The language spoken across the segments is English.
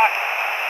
Rocky.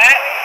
that.